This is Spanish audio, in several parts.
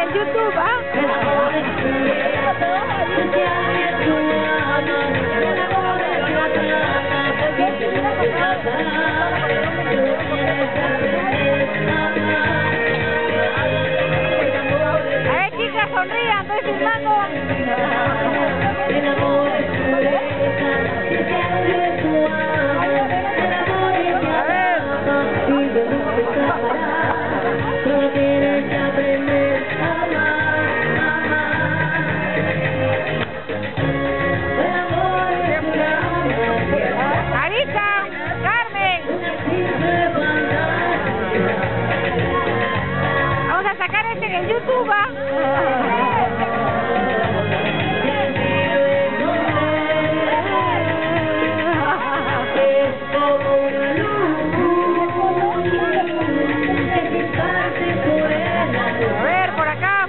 en YouTube, ¿ah? ¿eh? en YouTube. A ver, por acá.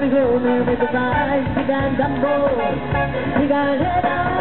I'm going to go to We side, the dance, the ball, the guy,